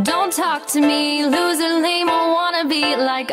Don't talk to me, loser, lame, or wanna be like